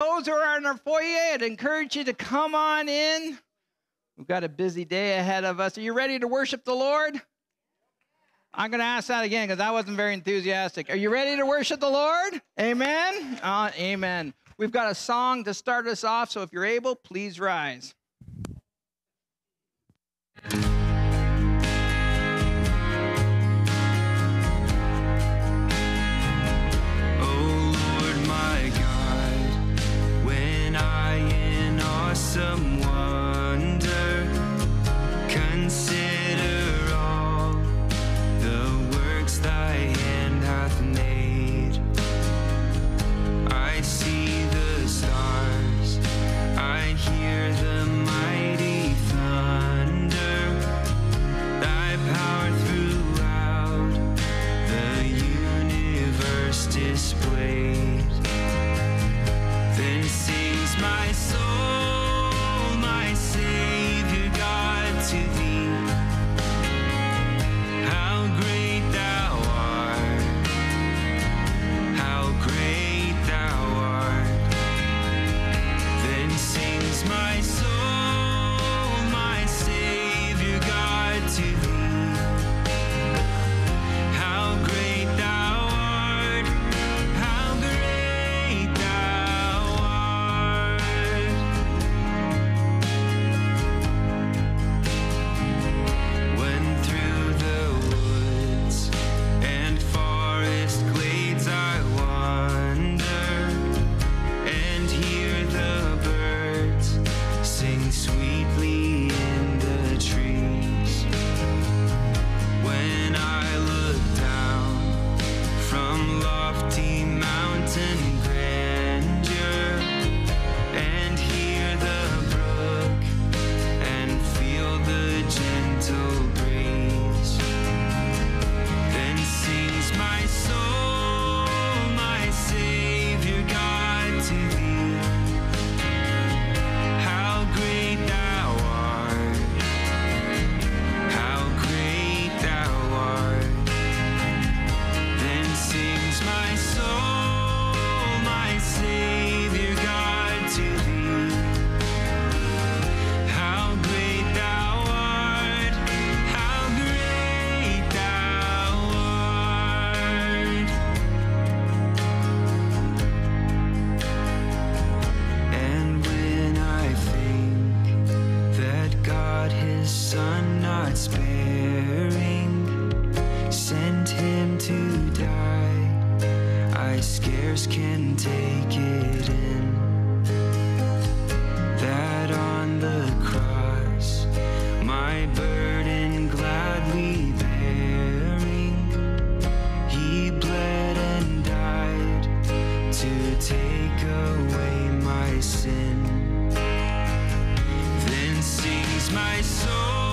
Those who are in our foyer, I'd encourage you to come on in. We've got a busy day ahead of us. Are you ready to worship the Lord? I'm going to ask that again because I wasn't very enthusiastic. Are you ready to worship the Lord? Amen. Uh, amen. We've got a song to start us off, so if you're able, please rise. to take away my sin. Then sings my soul.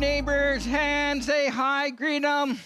Neighbor's hand, say hi, greet them.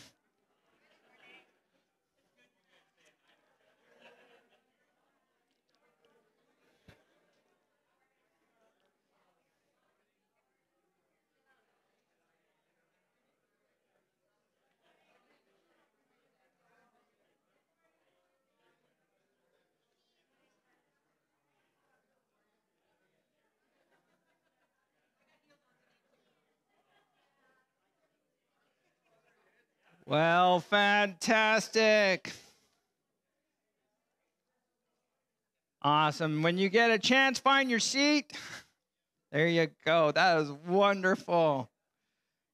Well, fantastic. Awesome. When you get a chance, find your seat. There you go. That is wonderful.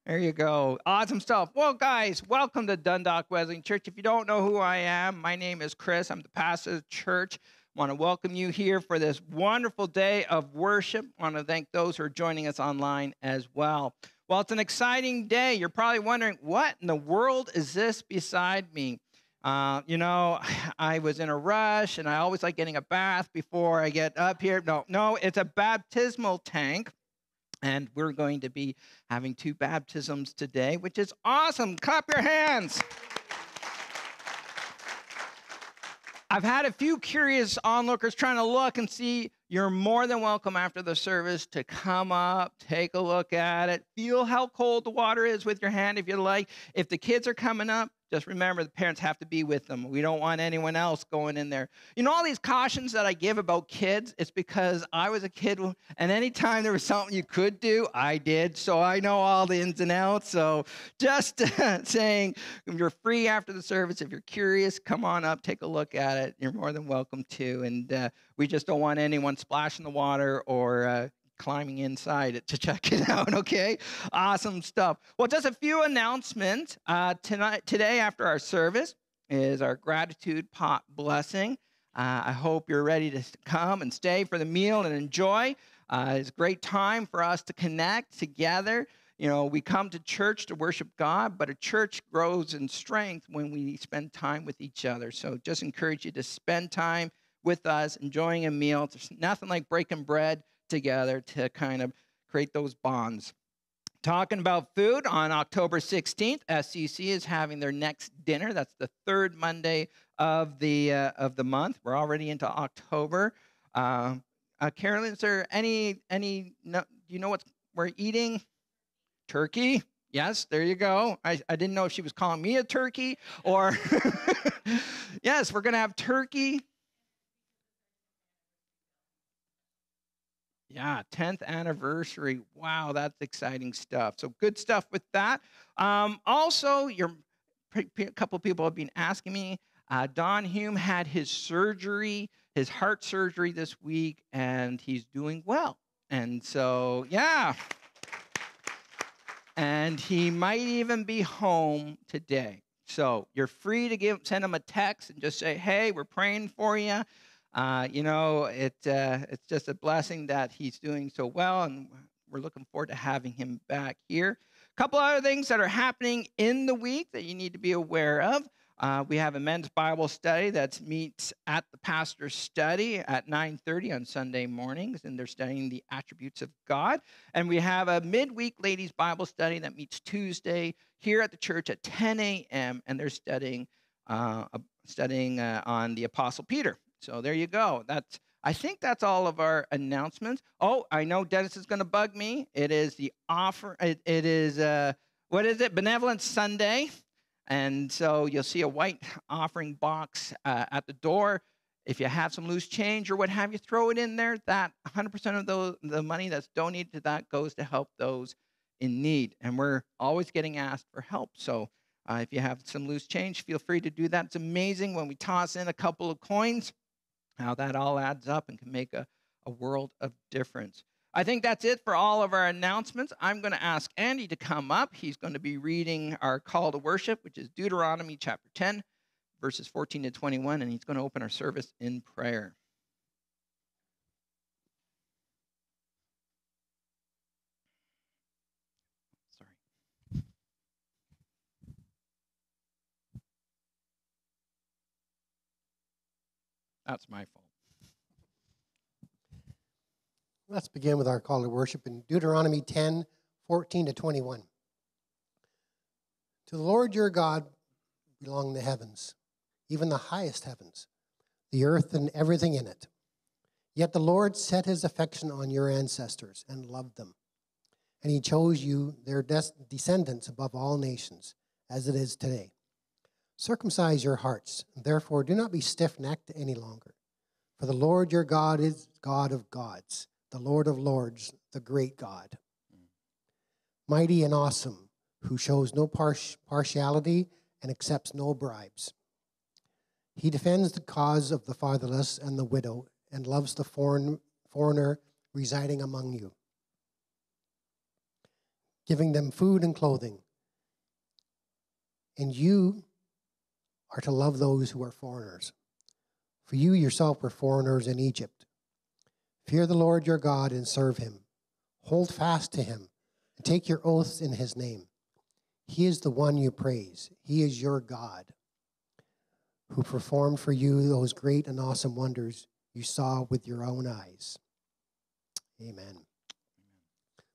There you go. Awesome stuff. Well, guys, welcome to Dundalk Wesleyan Church. If you don't know who I am, my name is Chris. I'm the pastor of the church. I want to welcome you here for this wonderful day of worship. I want to thank those who are joining us online as well. Well, it's an exciting day. You're probably wondering, what in the world is this beside me? Uh, you know, I was in a rush and I always like getting a bath before I get up here. No, no, it's a baptismal tank. And we're going to be having two baptisms today, which is awesome. Clap your hands. I've had a few curious onlookers trying to look and see. You're more than welcome after the service to come up, take a look at it, feel how cold the water is with your hand if you like. If the kids are coming up, just remember the parents have to be with them. We don't want anyone else going in there. You know, all these cautions that I give about kids, it's because I was a kid, and anytime there was something you could do, I did. So I know all the ins and outs. So just saying, you're free after the service. If you're curious, come on up, take a look at it. You're more than welcome to. And uh, we just don't want anyone splashing the water or uh, climbing inside it to check it out. Okay, awesome stuff. Well, just a few announcements uh, tonight. Today, after our service, is our gratitude pot blessing. Uh, I hope you're ready to come and stay for the meal and enjoy. Uh, it's a great time for us to connect together. You know, we come to church to worship God, but a church grows in strength when we spend time with each other. So just encourage you to spend time with us, enjoying a meal. There's nothing like breaking bread together to kind of create those bonds. Talking about food on October 16th, SCC is having their next dinner. That's the third Monday of the uh, of the month. We're already into October. Uh, uh, Carolyn, is there any any? No, do you know what we're eating? Turkey. Yes, there you go. I, I didn't know if she was calling me a turkey or. yes, we're going to have turkey Yeah, 10th anniversary. Wow, that's exciting stuff. So good stuff with that. Um, also, your a couple people have been asking me. Uh, Don Hume had his surgery, his heart surgery this week, and he's doing well. And so, yeah. And he might even be home today. So you're free to give send him a text and just say, "Hey, we're praying for you." Uh, you know, it, uh, it's just a blessing that he's doing so well, and we're looking forward to having him back here. A couple other things that are happening in the week that you need to be aware of. Uh, we have a men's Bible study that meets at the pastor's study at 9:30 on Sunday mornings, and they're studying the attributes of God. And we have a midweek ladies Bible study that meets Tuesday here at the church at 10 a.m. and they're studying uh, studying uh, on the Apostle Peter. So there you go. That's I think that's all of our announcements. Oh, I know Dennis is going to bug me. It is the offer. It, it is uh, what is it? Benevolent Sunday, and so you'll see a white offering box uh, at the door. If you have some loose change or what have you, throw it in there. That 100% of the the money that's donated to that goes to help those in need, and we're always getting asked for help. So. Uh, if you have some loose change, feel free to do that. It's amazing when we toss in a couple of coins how that all adds up and can make a, a world of difference. I think that's it for all of our announcements. I'm going to ask Andy to come up. He's going to be reading our call to worship, which is Deuteronomy chapter 10, verses 14 to 21, and he's going to open our service in prayer. That's my fault. Let's begin with our call to worship in Deuteronomy 10 14 to 21. To the Lord your God belong the heavens, even the highest heavens, the earth and everything in it. Yet the Lord set his affection on your ancestors and loved them. And he chose you, their des- descendants, above all nations, as it is today. Circumcise your hearts, therefore do not be stiff necked any longer. For the Lord your God is God of gods, the Lord of lords, the great God. Mighty and awesome, who shows no par- partiality and accepts no bribes. He defends the cause of the fatherless and the widow and loves the foreign, foreigner residing among you, giving them food and clothing. And you are to love those who are foreigners. For you yourself were foreigners in Egypt. Fear the Lord your God and serve him. Hold fast to him and take your oaths in his name. He is the one you praise, he is your God who performed for you those great and awesome wonders you saw with your own eyes. Amen.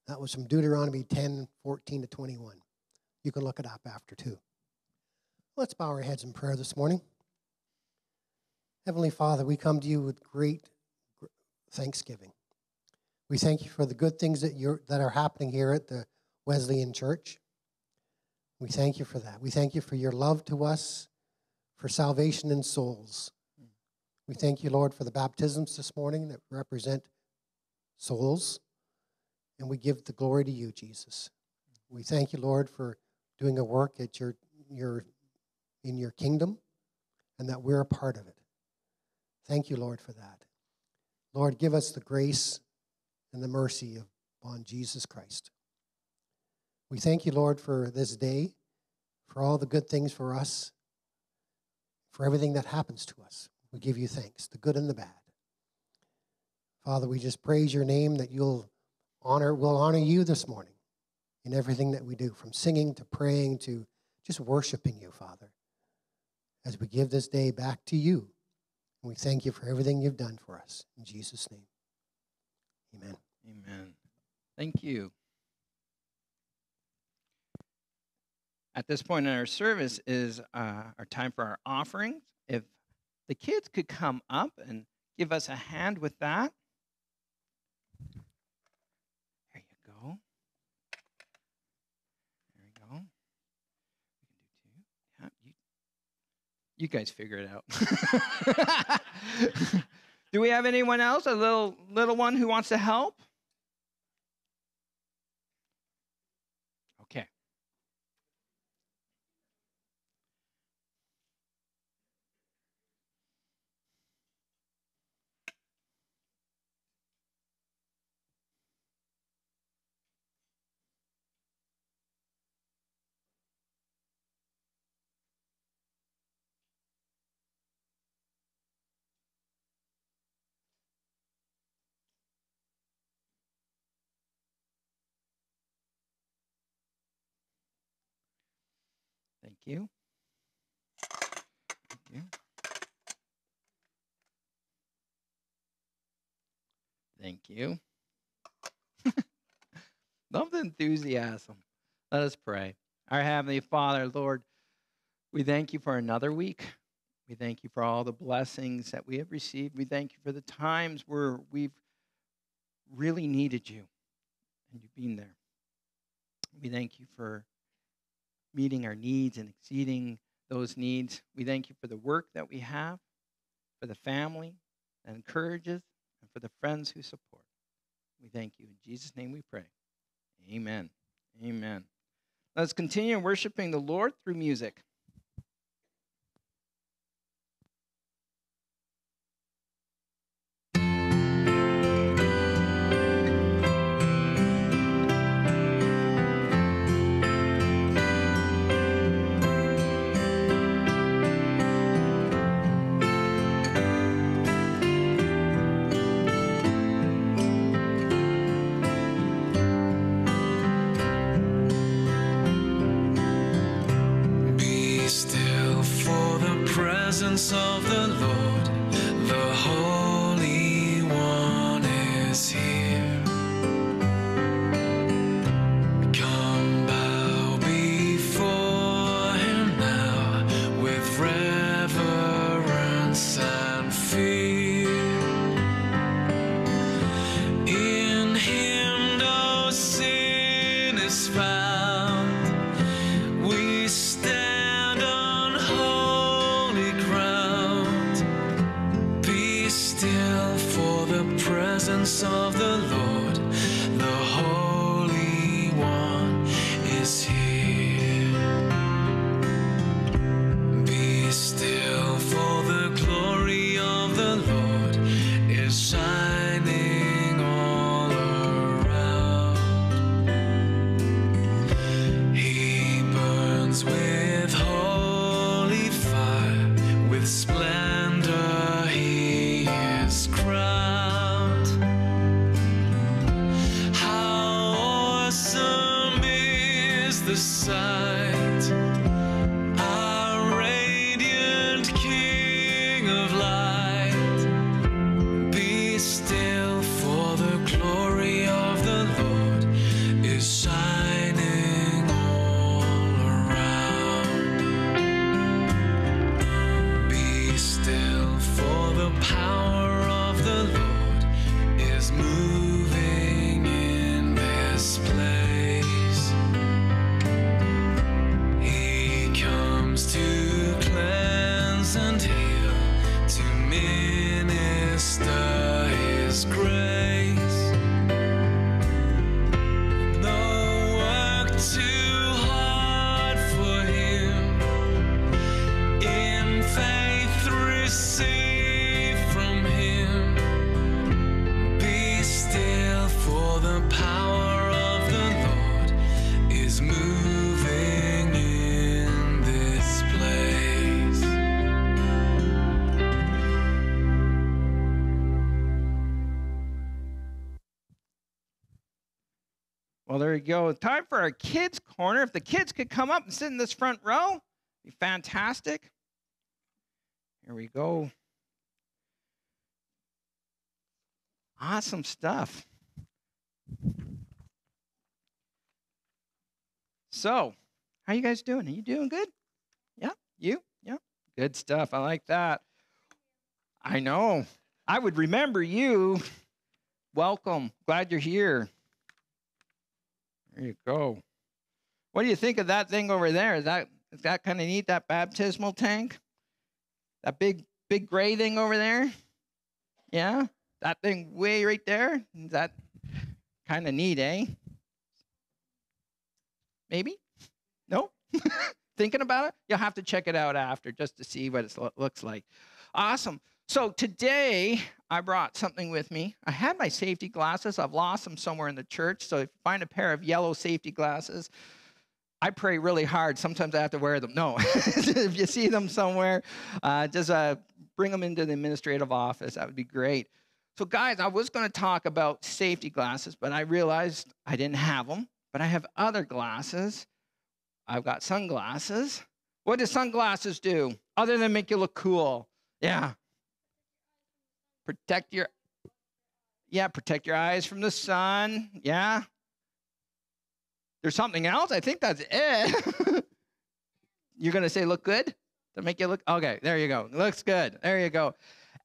That was from Deuteronomy 10 14 to 21. You can look it up after too. Let's bow our heads in prayer this morning. Heavenly Father, we come to you with great thanksgiving. We thank you for the good things that, you're, that are happening here at the Wesleyan Church. We thank you for that. We thank you for your love to us, for salvation in souls. We thank you, Lord, for the baptisms this morning that represent souls. And we give the glory to you, Jesus. We thank you, Lord, for doing a work at your, your, in your kingdom and that we're a part of it. Thank you, Lord, for that. Lord, give us the grace and the mercy of upon Jesus Christ. We thank you, Lord, for this day, for all the good things for us, for everything that happens to us. We give you thanks, the good and the bad. Father, we just praise your name that you'll honor, we'll honor you this morning in everything that we do, from singing to praying to just worshiping you, Father, as we give this day back to you. And we thank you for everything you've done for us. In Jesus' name, amen. Amen. Thank you. At this point in our service is uh, our time for our offerings. If the kids could come up and give us a hand with that. There you go. There we go. We can do two. Yeah, you, you guys figure it out. do we have anyone else? A little little one who wants to help? Okay. Thank you. Thank you. Thank you. Love the enthusiasm. Let us pray. Our Heavenly Father, Lord, we thank you for another week. We thank you for all the blessings that we have received. We thank you for the times where we've really needed you and you've been there. We thank you for meeting our needs and exceeding those needs. We thank you for the work that we have, for the family that encourages, and for the friends who support. We thank you. In Jesus' name we pray. Amen. Amen. Let's continue worshiping the Lord through music. Presence the sight! Go. Time for our kids' corner. If the kids could come up and sit in this front row, be fantastic. Here we go. Awesome stuff. So, how you guys doing? Are you doing good? Yeah, you? Yeah. Good stuff. I like that. I know. I would remember you. Welcome. Glad you're here. There you go. What do you think of that thing over there? Is that is that kind of neat? That baptismal tank, that big big gray thing over there. Yeah, that thing way right there. Is that kind of neat, eh? Maybe. No. Thinking about it? You'll have to check it out after just to see what it looks like. Awesome. So today I brought something with me. I had my safety glasses. I've lost them somewhere in the church. So if you find a pair of yellow safety glasses, I pray really hard. Sometimes I have to wear them. No, if you see them somewhere, uh, just uh, bring them into the administrative office. That would be great. So, guys, I was going to talk about safety glasses, but I realized I didn't have them. But I have other glasses. I've got sunglasses. What do sunglasses do other than make you look cool? Yeah, protect your yeah protect your eyes from the sun. Yeah. There's something else? I think that's it. You're gonna say look good? To make you look okay there you go. Looks good. There you go.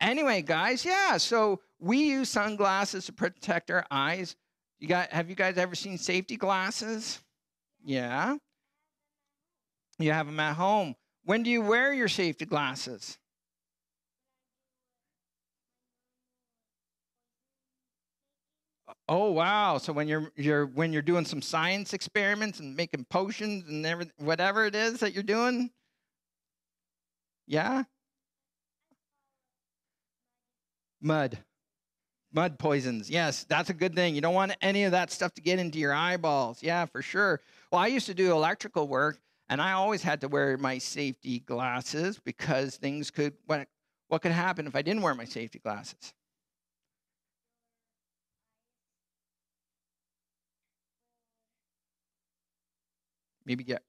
Anyway guys yeah so we use sunglasses to protect our eyes. You got have you guys ever seen safety glasses? Yeah. You have them at home. When do you wear your safety glasses Oh wow! So when you're you're when you're doing some science experiments and making potions and everything, whatever it is that you're doing, yeah. Mud, mud poisons. Yes, that's a good thing. You don't want any of that stuff to get into your eyeballs. Yeah, for sure. Well, I used to do electrical work, and I always had to wear my safety glasses because things could what what could happen if I didn't wear my safety glasses. Maybe get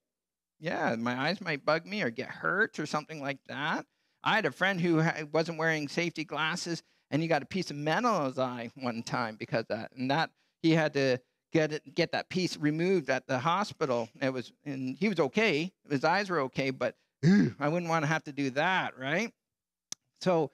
yeah my eyes might bug me or get hurt or something like that. I had a friend who wasn't wearing safety glasses and he got a piece of metal in his eye one time because that. And that he had to get it get that piece removed at the hospital. It was and he was okay. His eyes were okay but i wouldn't want to have to do that right? So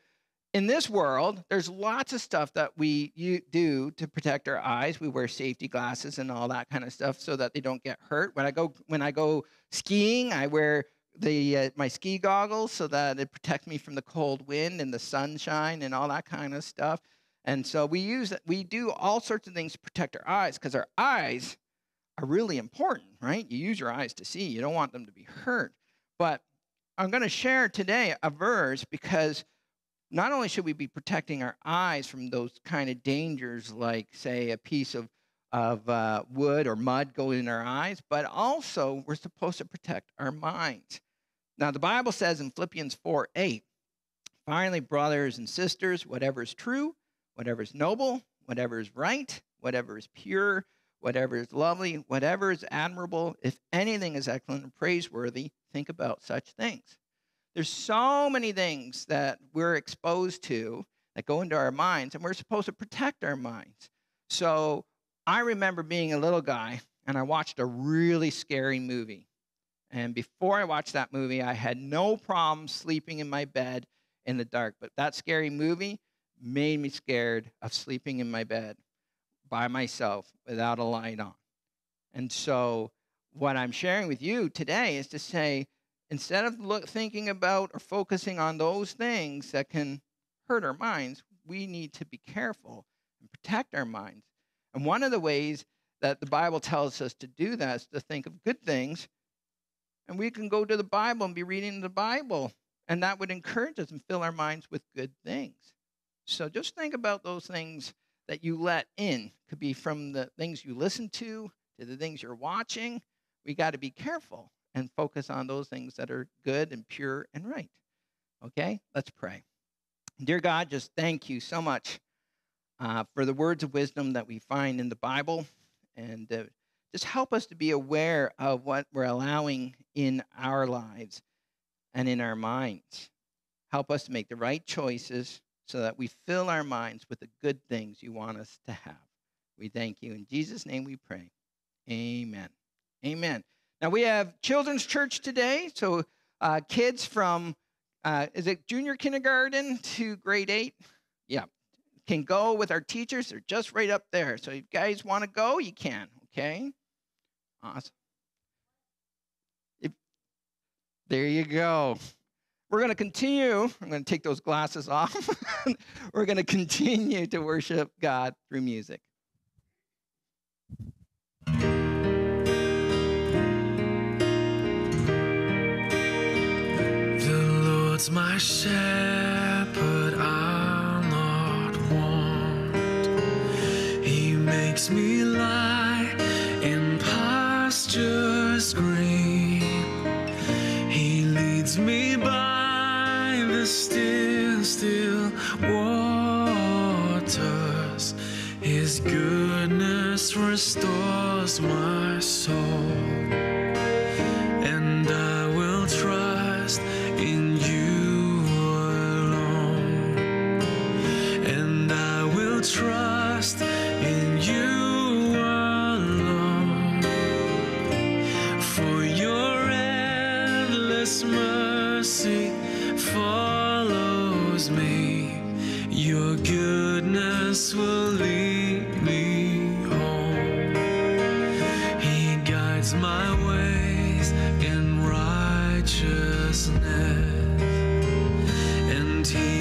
in this world, there's lots of stuff that we do to protect our eyes. We wear safety glasses and all that kind of stuff so that they don't get hurt. When I go when I go skiing, I wear the uh, my ski goggles so that it protects me from the cold wind and the sunshine and all that kind of stuff. And so we use we do all sorts of things to protect our eyes because our eyes are really important, right? You use your eyes to see. You don't want them to be hurt. But I'm going to share today a verse because not only should we be protecting our eyes from those kind of dangers, like, say, a piece of, of uh, wood or mud going in our eyes, but also we're supposed to protect our minds. Now, the Bible says in Philippians 4 8, finally, brothers and sisters, whatever is true, whatever is noble, whatever is right, whatever is pure, whatever is lovely, whatever is admirable, if anything is excellent and praiseworthy, think about such things. There's so many things that we're exposed to that go into our minds, and we're supposed to protect our minds. So I remember being a little guy, and I watched a really scary movie. And before I watched that movie, I had no problem sleeping in my bed in the dark. But that scary movie made me scared of sleeping in my bed by myself without a light on. And so, what I'm sharing with you today is to say, instead of look, thinking about or focusing on those things that can hurt our minds, we need to be careful and protect our minds. And one of the ways that the Bible tells us to do that is to think of good things. And we can go to the Bible and be reading the Bible, and that would encourage us and fill our minds with good things. So just think about those things that you let in. Could be from the things you listen to to the things you're watching. We got to be careful and focus on those things that are good and pure and right. Okay, let's pray. Dear God, just thank you so much uh, for the words of wisdom that we find in the Bible. And uh, just help us to be aware of what we're allowing in our lives and in our minds. Help us to make the right choices so that we fill our minds with the good things you want us to have. We thank you. In Jesus' name we pray. Amen. Amen. Now we have children's church today, so uh, kids from uh, is it junior kindergarten to grade eight? Yeah, can go with our teachers. They're just right up there. So if you guys want to go, you can. Okay, awesome. If, there you go. We're going to continue. I'm going to take those glasses off. We're going to continue to worship God through music. Shepherd, I'll not want. He makes me lie in pastures green. He leads me by the still, still waters. His goodness restores my soul. My ways in righteousness, and He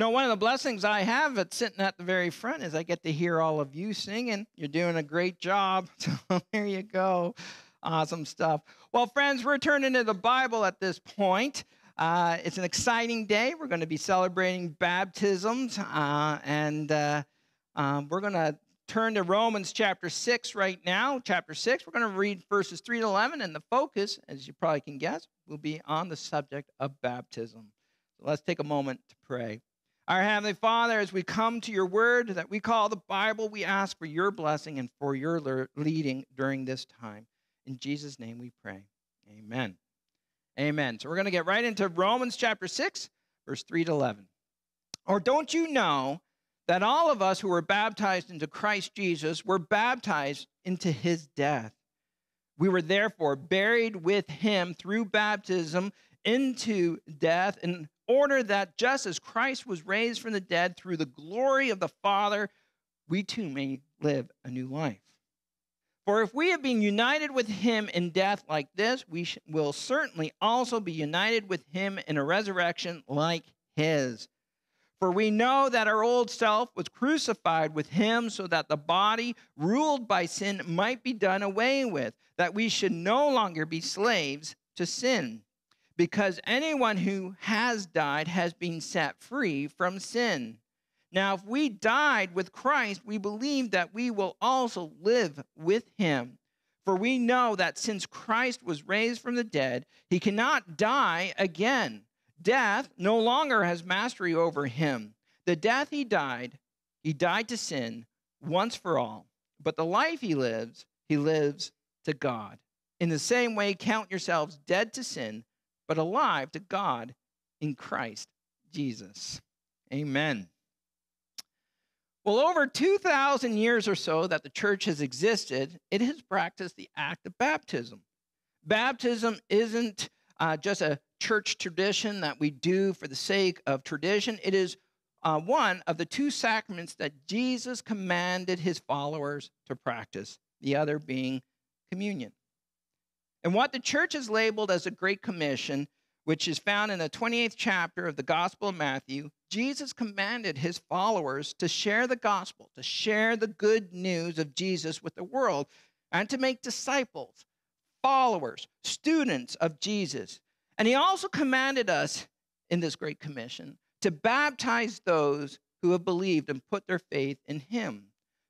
know, one of the blessings I have at sitting at the very front is I get to hear all of you singing. You're doing a great job. So there you go. Awesome stuff. Well, friends, we're turning to the Bible at this point. Uh, it's an exciting day. We're going to be celebrating baptisms, uh, and uh, um, we're going to turn to Romans chapter 6 right now. Chapter 6, we're going to read verses 3 to 11, and the focus, as you probably can guess, will be on the subject of baptism. So let's take a moment to pray. Our Heavenly Father, as we come to your word that we call the Bible, we ask for your blessing and for your leading during this time. In Jesus' name we pray. Amen. Amen. So we're going to get right into Romans chapter 6, verse 3 to 11. Or don't you know that all of us who were baptized into Christ Jesus were baptized into his death? We were therefore buried with him through baptism into death, in order that just as Christ was raised from the dead through the glory of the Father, we too may live a new life. For if we have been united with him in death like this, we sh- will certainly also be united with him in a resurrection like his. For we know that our old self was crucified with him so that the body ruled by sin might be done away with, that we should no longer be slaves to sin. Because anyone who has died has been set free from sin. Now, if we died with Christ, we believe that we will also live with him. For we know that since Christ was raised from the dead, he cannot die again. Death no longer has mastery over him. The death he died, he died to sin once for all. But the life he lives, he lives to God. In the same way, count yourselves dead to sin, but alive to God in Christ Jesus. Amen. Well, over 2,000 years or so that the church has existed, it has practiced the act of baptism. Baptism isn't uh, just a church tradition that we do for the sake of tradition, it is uh, one of the two sacraments that Jesus commanded his followers to practice, the other being communion. And what the church has labeled as a Great Commission, which is found in the 28th chapter of the Gospel of Matthew, Jesus commanded his followers to share the gospel, to share the good news of Jesus with the world, and to make disciples, followers, students of Jesus. And he also commanded us in this Great Commission to baptize those who have believed and put their faith in him.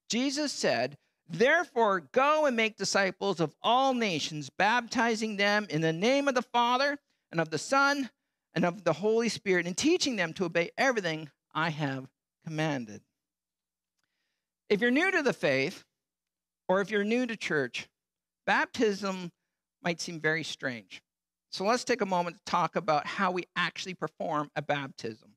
Jesus said, Therefore, go and make disciples of all nations, baptizing them in the name of the Father and of the Son and of the Holy Spirit, and teaching them to obey everything I have commanded. If you're new to the faith, or if you're new to church, baptism might seem very strange. So let's take a moment to talk about how we actually perform a baptism.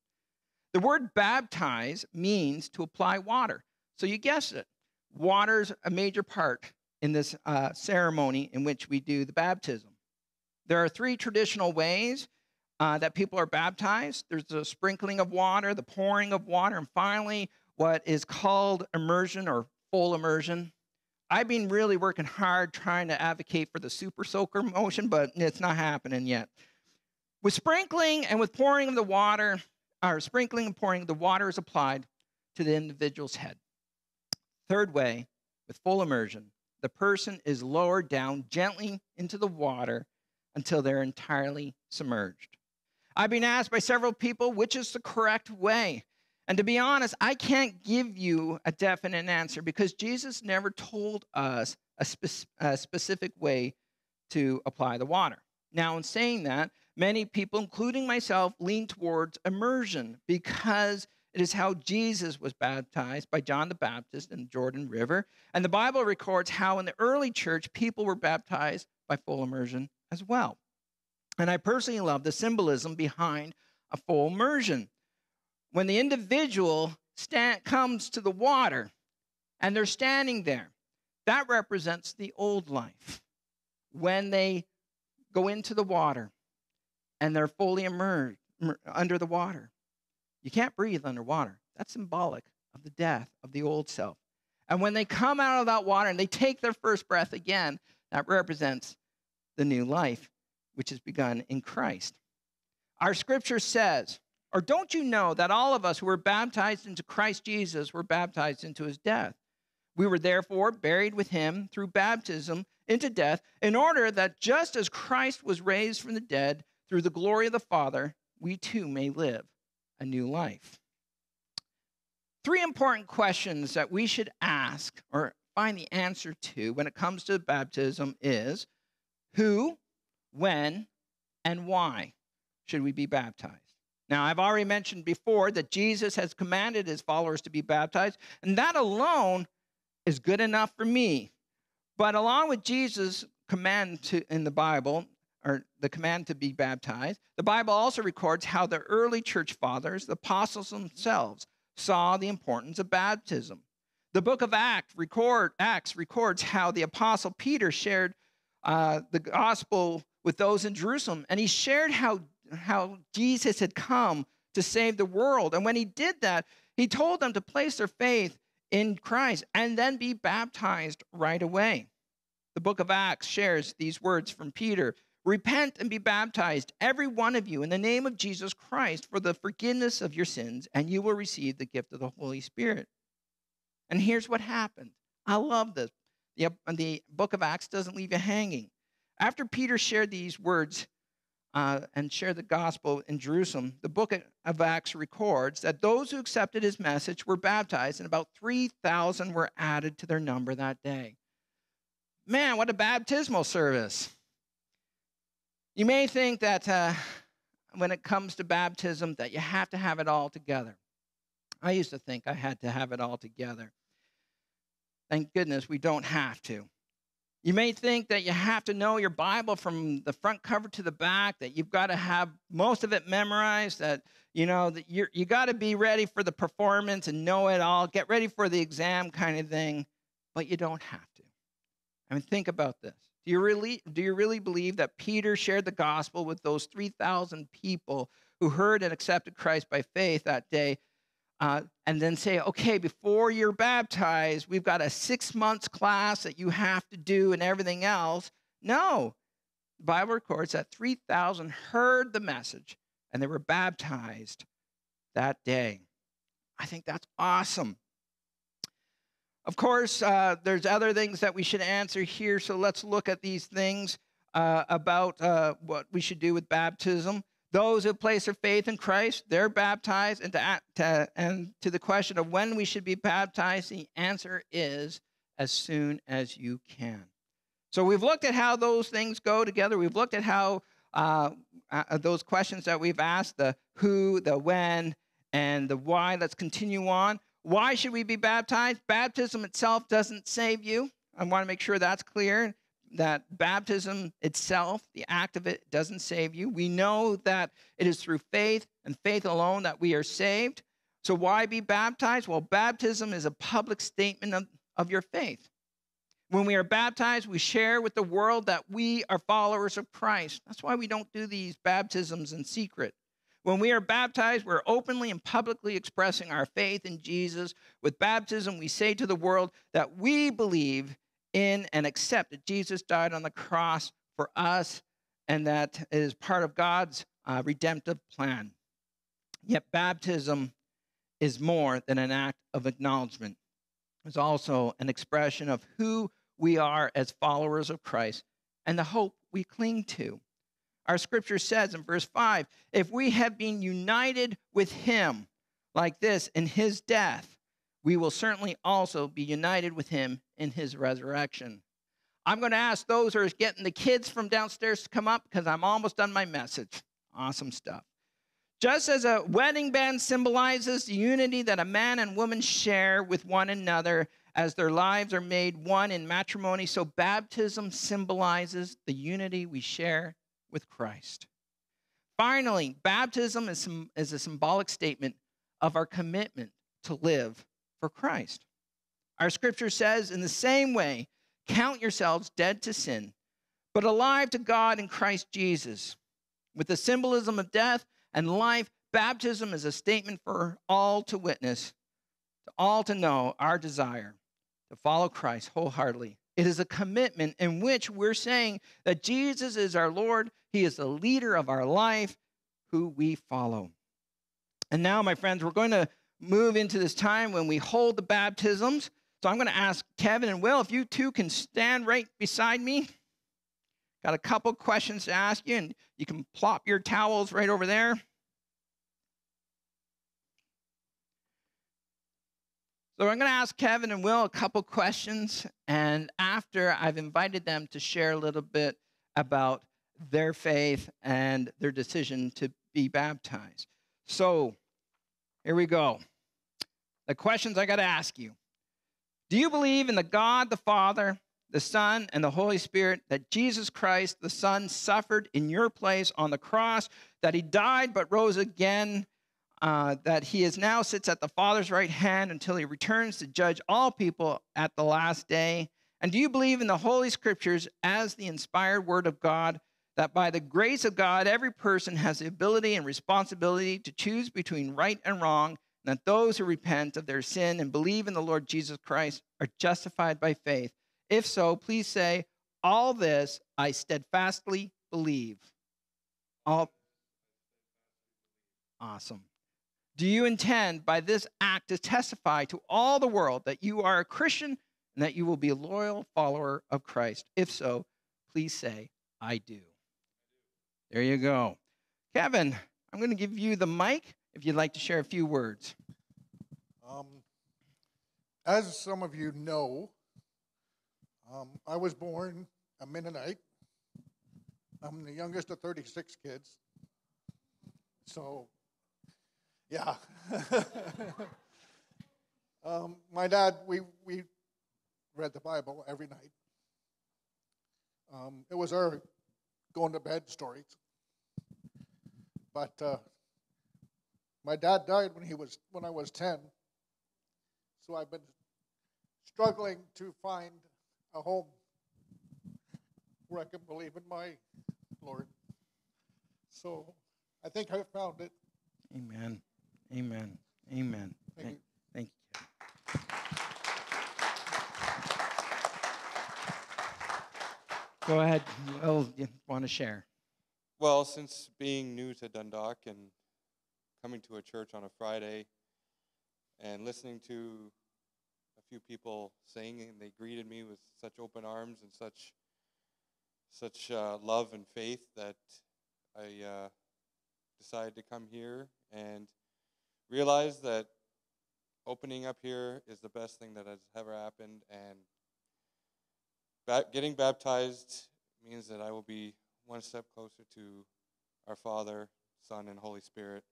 The word baptize means to apply water. So you guessed it, water's a major part in this uh, ceremony in which we do the baptism. There are three traditional ways uh, that people are baptized there's the sprinkling of water, the pouring of water, and finally, what is called immersion or full immersion. I've been really working hard trying to advocate for the super soaker motion, but it's not happening yet. With sprinkling and with pouring of the water, or sprinkling and pouring, the water is applied to the individual's head. Third way, with full immersion, the person is lowered down gently into the water until they're entirely submerged. I've been asked by several people which is the correct way. And to be honest, I can't give you a definite answer because Jesus never told us a, spe- a specific way to apply the water. Now, in saying that, many people, including myself, lean towards immersion because it is how Jesus was baptized by John the Baptist in the Jordan River. And the Bible records how in the early church, people were baptized by full immersion as well. And I personally love the symbolism behind a full immersion. When the individual stand, comes to the water and they're standing there, that represents the old life. When they go into the water and they're fully immersed under the water, you can't breathe underwater. That's symbolic of the death of the old self. And when they come out of that water and they take their first breath again, that represents the new life which has begun in Christ. Our scripture says, or don't you know that all of us who were baptized into Christ Jesus were baptized into his death? We were therefore buried with him through baptism into death, in order that just as Christ was raised from the dead through the glory of the Father, we too may live a new life. Three important questions that we should ask or find the answer to when it comes to baptism is who, when, and why should we be baptized? Now, I've already mentioned before that Jesus has commanded his followers to be baptized, and that alone is good enough for me. But along with Jesus' command to, in the Bible, or the command to be baptized, the Bible also records how the early church fathers, the apostles themselves, saw the importance of baptism. The book of Acts, record, Acts records how the apostle Peter shared uh, the gospel with those in Jerusalem, and he shared how, how Jesus had come to save the world. And when he did that, he told them to place their faith in Christ and then be baptized right away. The book of Acts shares these words from Peter Repent and be baptized, every one of you, in the name of Jesus Christ for the forgiveness of your sins, and you will receive the gift of the Holy Spirit. And here's what happened. I love this. The, the book of Acts doesn't leave you hanging. After Peter shared these words uh, and shared the gospel in Jerusalem, the book of Acts records that those who accepted his message were baptized, and about 3,000 were added to their number that day. Man, what a baptismal service! You may think that uh, when it comes to baptism that you have to have it all together. I used to think I had to have it all together. Thank goodness we don't have to. You may think that you have to know your Bible from the front cover to the back, that you've got to have most of it memorized, that you know that you're, you got to be ready for the performance and know it all, get ready for the exam kind of thing, but you don't have to. I mean, think about this. Do you really do you really believe that Peter shared the gospel with those 3,000 people who heard and accepted Christ by faith that day? Uh, and then say, okay, before you're baptized, we've got a six months class that you have to do and everything else. No. The Bible records that 3,000 heard the message and they were baptized that day. I think that's awesome. Of course, uh, there's other things that we should answer here, so let's look at these things uh, about uh, what we should do with baptism. Those who place their faith in Christ, they're baptized. And to, to, and to the question of when we should be baptized, the answer is as soon as you can. So we've looked at how those things go together. We've looked at how uh, uh, those questions that we've asked the who, the when, and the why. Let's continue on. Why should we be baptized? Baptism itself doesn't save you. I want to make sure that's clear that baptism itself, the act of it, doesn't save you. We know that it is through faith and faith alone that we are saved. So, why be baptized? Well, baptism is a public statement of, of your faith. When we are baptized, we share with the world that we are followers of Christ. That's why we don't do these baptisms in secret. When we are baptized, we're openly and publicly expressing our faith in Jesus. With baptism, we say to the world that we believe in and accept that Jesus died on the cross for us and that it is part of God's uh, redemptive plan. Yet, baptism is more than an act of acknowledgement, it's also an expression of who we are as followers of Christ and the hope we cling to. Our scripture says in verse 5 if we have been united with him like this in his death, we will certainly also be united with him in his resurrection. I'm going to ask those who are getting the kids from downstairs to come up because I'm almost done my message. Awesome stuff. Just as a wedding band symbolizes the unity that a man and woman share with one another as their lives are made one in matrimony, so baptism symbolizes the unity we share with Christ. Finally, baptism is, is a symbolic statement of our commitment to live for Christ. Our scripture says, in the same way, count yourselves dead to sin, but alive to God in Christ Jesus. With the symbolism of death and life, baptism is a statement for all to witness, to all to know our desire to follow Christ wholeheartedly it is a commitment in which we're saying that Jesus is our Lord, He is the leader of our life, who we follow. And now, my friends, we're going to move into this time when we hold the baptisms. So I'm going to ask Kevin and Will if you two can stand right beside me. Got a couple questions to ask you, and you can plop your towels right over there. So I'm going to ask Kevin and Will a couple questions, and after I've invited them to share a little bit about their faith and their decision to be baptized. So here we go. The questions I got to ask you. Do you believe in the God the Father, the Son, and the Holy Spirit, that Jesus Christ, the Son, suffered in your place on the cross, that he died but rose again uh, that he is now sits at the Father's right hand until he returns to judge all people at the last day, And do you believe in the Holy Scriptures as the inspired Word of God, that by the grace of God, every person has the ability and responsibility to choose between right and wrong, and that those who repent of their sin and believe in the Lord Jesus Christ are justified by faith? If so, please say, All this I steadfastly believe. All awesome. Do you intend by this act to testify to all the world that you are a Christian and that you will be a loyal follower of Christ? If so, please say, I do. There you go. Kevin, I'm going to give you the mic if you'd like to share a few words. Um, as some of you know, um, I was born a Mennonite. I'm the youngest of 36 kids. So, yeah. um, my dad, we, we read the Bible every night. Um, it was our going to bed stories. But uh, my dad died when he was when I was 10. So I've been struggling to find a home where I can believe in my Lord. So I think I've found it. Amen. Amen. Amen. Thank you. Thank you. Go ahead. Will, you want to share? Well, since being new to Dundalk and coming to a church on a Friday and listening to a few people sing, and they greeted me with such open arms and such such uh, love and faith that I uh, decided to come here and realize that opening up here is the best thing that has ever happened, and getting baptized means that I will be one step closer to our Father, Son, and Holy Spirit.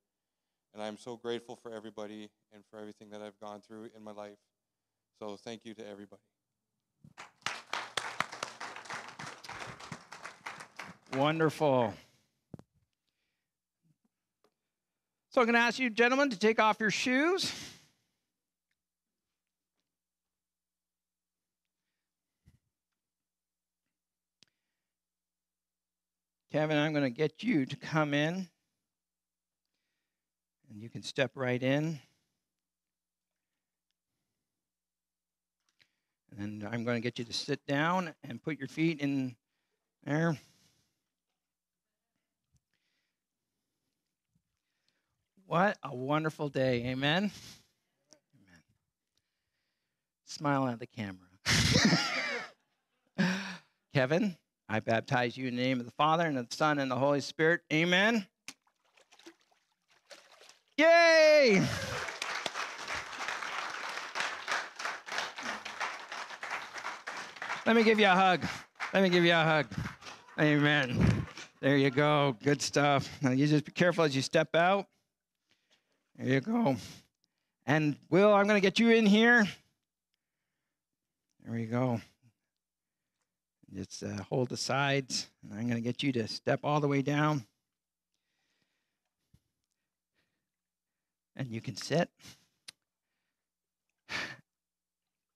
And I'm so grateful for everybody and for everything that I've gone through in my life. So thank you to everybody. Wonderful. So I'm going to ask you, gentlemen, to take off your shoes. Kevin, I'm going to get you to come in. And you can step right in. And I'm going to get you to sit down and put your feet in there. What a wonderful day. Amen. Amen. Smile at the camera. Kevin, I baptize you in the name of the Father and of the Son and the Holy Spirit. Amen. Yay! Let me give you a hug. Let me give you a hug. Amen. There you go. Good stuff. Now you just be careful as you step out. There you go. And Will, I'm going to get you in here. There we go. Just uh, hold the sides, and I'm going to get you to step all the way down. And you can sit.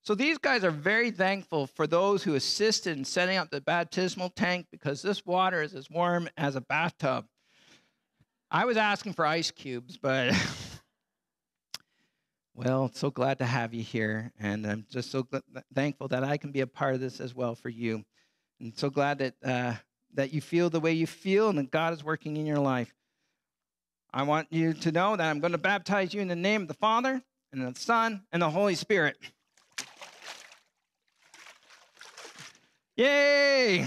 So these guys are very thankful for those who assisted in setting up the baptismal tank because this water is as warm as a bathtub. I was asking for ice cubes, but well, so glad to have you here, and I'm just so gl- thankful that I can be a part of this as well for you, and so glad that uh, that you feel the way you feel, and that God is working in your life. I want you to know that I'm going to baptize you in the name of the Father and the Son and the Holy Spirit. Yay!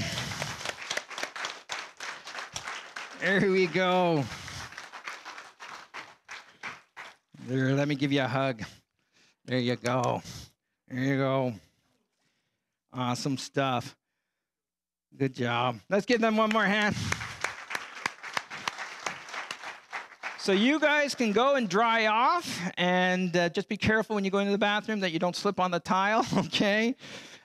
There we go. Let me give you a hug. There you go. There you go. Awesome stuff. Good job. Let's give them one more hand. So you guys can go and dry off, and uh, just be careful when you go into the bathroom that you don't slip on the tile, okay?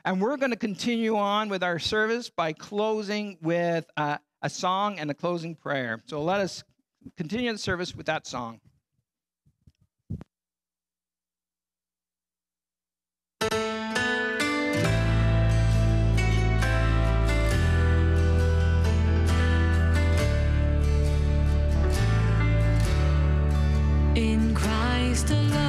And we're going to continue on with our service by closing with uh, a song and a closing prayer. So let us continue the service with that song. place to love.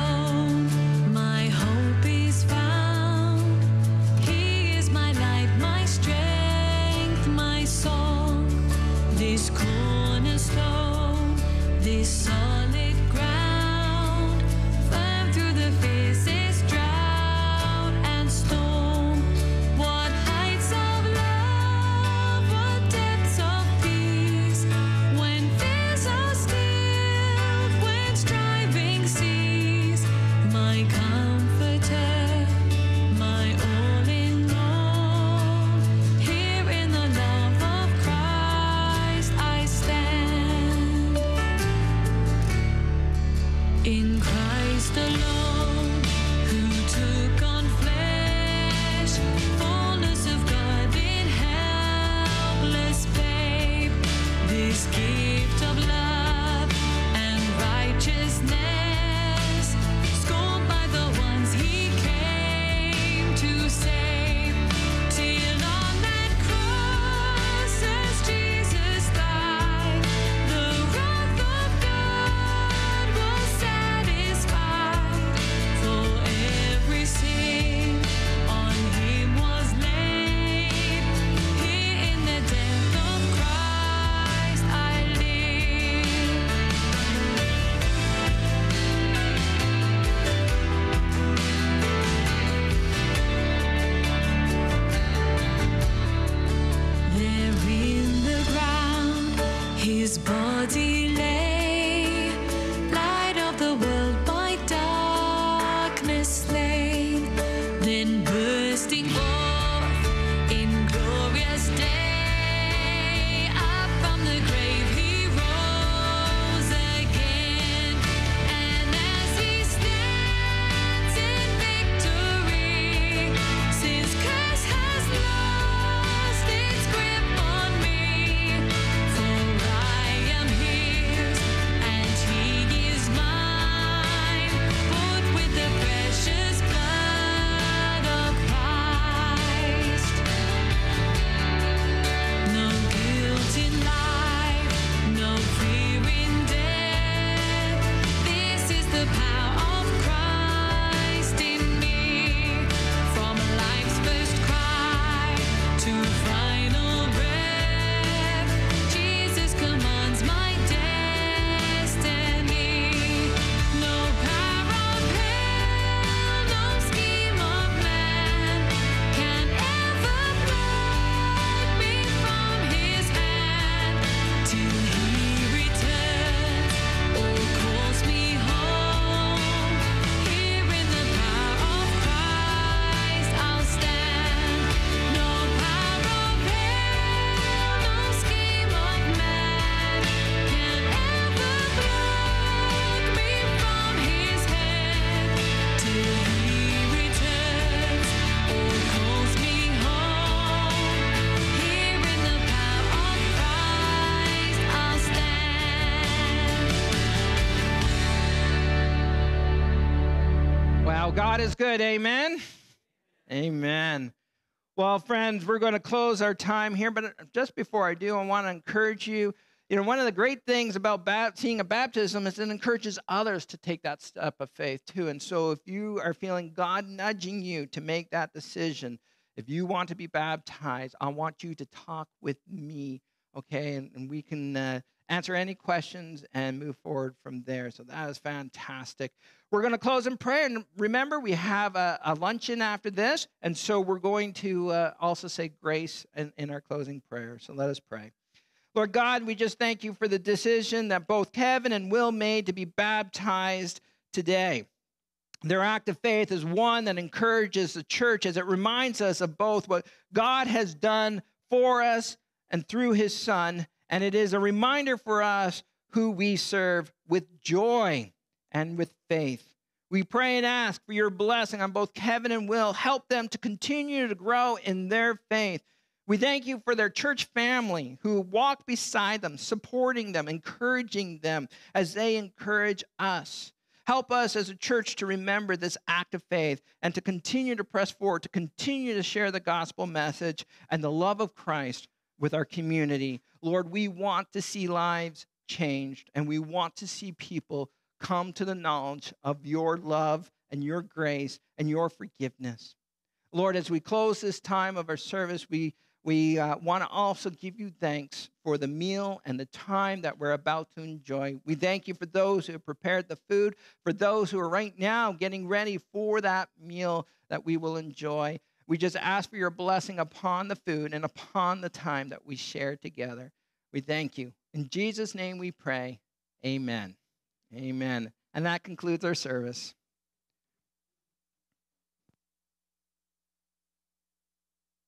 God is good. Amen. Amen. Well, friends, we're going to close our time here, but just before I do, I want to encourage you. You know, one of the great things about seeing a baptism is it encourages others to take that step of faith too. And so, if you are feeling God nudging you to make that decision, if you want to be baptized, I want you to talk with me, okay? And, and we can uh, answer any questions and move forward from there. So that is fantastic. We're going to close in prayer. And remember, we have a, a luncheon after this. And so we're going to uh, also say grace in, in our closing prayer. So let us pray. Lord God, we just thank you for the decision that both Kevin and Will made to be baptized today. Their act of faith is one that encourages the church as it reminds us of both what God has done for us and through his Son and it is a reminder for us who we serve with joy and with faith. We pray and ask for your blessing on both Kevin and Will. Help them to continue to grow in their faith. We thank you for their church family who walk beside them, supporting them, encouraging them as they encourage us. Help us as a church to remember this act of faith and to continue to press forward, to continue to share the gospel message and the love of Christ with our community. Lord, we want to see lives changed and we want to see people come to the knowledge of your love and your grace and your forgiveness. Lord, as we close this time of our service, we, we uh, want to also give you thanks for the meal and the time that we're about to enjoy. We thank you for those who have prepared the food, for those who are right now getting ready for that meal that we will enjoy. We just ask for your blessing upon the food and upon the time that we share together. We thank you. In Jesus' name we pray. Amen. Amen. And that concludes our service.